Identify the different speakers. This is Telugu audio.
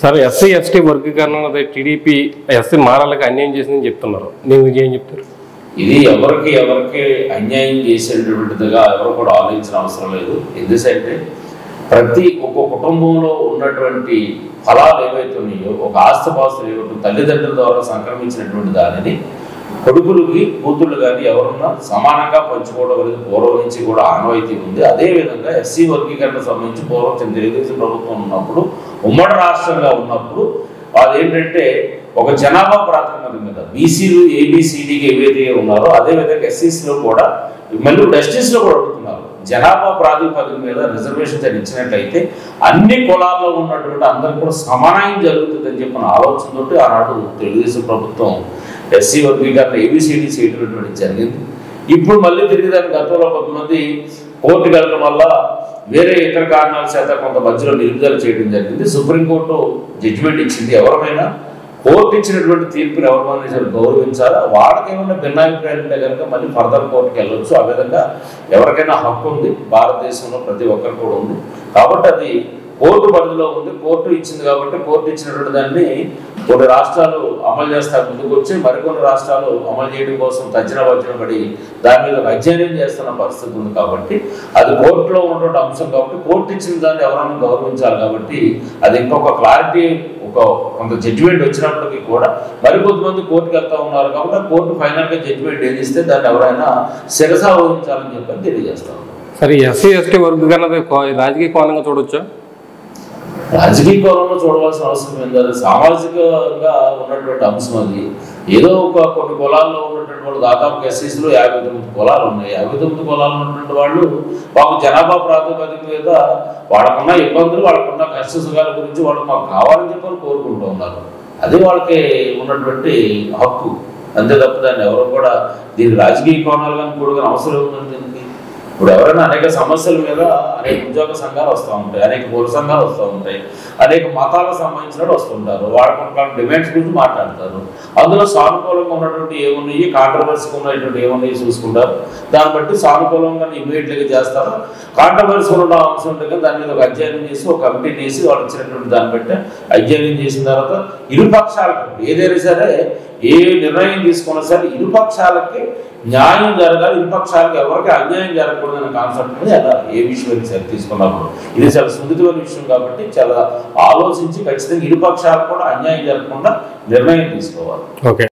Speaker 1: సార్ ఎస్సీ ఎస్టీ వర్గీకరణ టీడీపీ ఎస్సీ మారాలకు అన్యాయం చేసిందని చెప్తున్నారు. నేను ఏం చెప్తారు?
Speaker 2: ఇది ఎవరికి ఎవరికి అన్యాయం చేసేటటువంటిదిగా ఎవరు కూడా ఆలోచించిన అవసరం లేదు. ఎందుకంటే ప్రతి ఒక్క కుటుంబంలో ఉన్నటువంటి ఫలాలు ఏవైతే ఉన్నాయో ఒక ఆస్తిపాస్తులు ఏవైతే తల్లిదండ్రుల ద్వారా సంక్రమించినటువంటి దానిని కొడుకులకి కూతుళ్ళు కానీ ఎవరున్నా సమానంగా పంచుకోవడం అనేది పూర్వం నుంచి కూడా ఆనవాయితీ ఉంది. అదేవిధంగా ఎస్సీ వర్గీకరణ సంబంధించి పూర్వం తెలుగుదేశం ప్రభుత్వం ఉన్నప్పుడు ఉమ్మడి రాష్ట్రంగా ఉన్నప్పుడు అదేంటంటే ఒక జనాభా ప్రాతిపదిక మీద బీసీలు ఏబిసిడికి ఏవైతే ఉన్నారో అదేవిధంగా ఎస్సీసీలో కూడా మళ్ళీ డస్టిస్లో కూడా అడుగుతున్నారు. జనాభా ప్రాతిపదిక మీద రిజర్వేషన్ అని ఇచ్చినట్లయితే అన్ని కులాల్లో ఉన్నటువంటి అందరికి కూడా సమానం జరుగుతుందని చెప్పిన ఆలోచనతోటి ఆనాడు తెలుగుదేశం ప్రభుత్వం ఎస్సీ వర్గీకరణ ఏబిసిడి చేయటటువంటి జరిగింది. ఇప్పుడు మళ్ళీ తిరిగి దాని గతంలో కొంతమంది కోర్టుకు వెళ్ళడం వల్ల వేరే ఇతర కారణాల చేత కొంత మధ్యలో నిలుపుదల చేయడం జరిగింది. సుప్రీంకోర్టు జడ్జిమెంట్ ఇచ్చింది ఎవరమైనా కోర్టు ఇచ్చినటువంటి తీర్పుని ఎవరైనా గౌరవించాలా? వాళ్ళకి ఏమైనా భిన్నాభిప్రాయాలు ఉంటే కనుక మళ్ళీ ఫర్దర్ కోర్టుకి వెళ్ళొచ్చు. ఆ విధంగా ఎవరికైనా హక్కు ఉంది. భారతదేశంలో ప్రతి ఒక్కరికి కూడా ఉంది. కాబట్టి అది కోర్టు పరిధిలో ఉంది కోర్టు ఇచ్చింది కాబట్టి కోర్టు ఇచ్చినటువంటి దాన్ని కొన్ని రాష్ట్రాలు అమలు చేస్తారు ముందుకు వచ్చి మరికొన్ని రాష్ట్రాలు అమలు చేయడం కోసం తజ్జన వజ్జన పడి దాని మీద ఒక అధ్యయనం చేస్తున్న పరిస్థితి ఉంది కాబట్టి అది కోర్టులో ఉన్నటువంటి అంశం కాబట్టి కోర్టు ఇచ్చిన దాన్ని ఎవరైనా గౌరవించాలి కాబట్టి అది ఇంకొక క్లారిటీ ఒక కొంత జడ్జిమెంట్ వచ్చినప్పటికీ కూడా మరి కొంతమంది కోర్టుకి వెళ్తా ఉన్నారు కాబట్టి కోర్టు ఫైనల్గా జడ్జిమెంట్ ఏది ఇస్తే దాన్ని ఎవరైనా శిరసా వహించాలని చెప్పి తెలియజేస్తాం
Speaker 1: సరే ఎస్సీ ఎస్టీ వర్గీకరణ రాజకీయ కోణంగా చూడొచ్చా?
Speaker 2: రాజకీయ కోణంలో చూడవలసిన అవసరం ఏం అది సామాజికంగా ఉన్నటువంటి అంశం అది. ఏదో ఒక కొన్ని కులాల్లో ఉన్నటువంటి వాళ్ళు దాదాపు ఎస్సీసీలో యాభై తొమ్మిది కులాలు ఉన్నాయి. యాభై తొమ్మిది కులాలు ఉన్నటువంటి వాళ్ళు మాకు జనాభా ప్రాతిపదిక మీద వాళ్ళకున్న ఇబ్బందులు వాళ్ళకున్న కష్ట సుఖాల గురించి వాళ్ళు మాకు కావాలని చెప్పని కోరుకుంటూ ఉన్నారు. అది వాళ్ళకి ఉన్నటువంటి హక్కు. అంతే తప్ప దాన్ని ఎవరు కూడా దీని రాజకీయ కోణాలు కానీ కూడుకుని అవసరం ఉందండి దీనికి? ఇప్పుడు ఎవరైనా అనేక సమస్యల మీద అనేక ఉద్యోగ సంఘాలు వస్తూ ఉంటాయి అనేక కుల సంఘాలు వస్తూ ఉంటాయి అనేక మతాలకు సంబంధించిన వస్తుంటారు వాళ్ళ కొన్ని డిమాండ్స్ గురించి మాట్లాడతారు. అందులో సానుకూలంగా ఉన్నటువంటి ఏమున్నాయి? కాంట్రవర్సీగా ఉన్నటువంటి ఏమున్నాయి చూసుకుంటారు. దాన్ని బట్టి సానుకూలంగా ఇమీడియట్గా చేస్తారు. కాంట్రవర్సీ ఉన్న అంశం ఉంటుంది దాని మీద ఒక అధ్యయనం చేసి ఒక కమిటీ చేసి వాళ్ళు ఇచ్చినటువంటి దాన్ని బట్టి అధ్యయనం చేసిన తర్వాత ఇరు పక్షాలకు ఏదైనా సరే ఏ నిర్ణయం తీసుకున్నా సరే ఇరుపక్షాలకి న్యాయం జరగాలి ఇరుపక్షాలకు ఎవరికి అన్యాయం జరగకూడదు అనే కాన్సెప్ట్ అనేది అలా ఏ విషయం సరే తీసుకున్నప్పుడు. ఇది చాలా సున్నితమైన విషయం కాబట్టి చాలా ఆలోచించి ఖచ్చితంగా ఇరుపక్షాలకు కూడా అన్యాయం జరగకుండా నిర్ణయం తీసుకోవాలి.
Speaker 1: ఓకే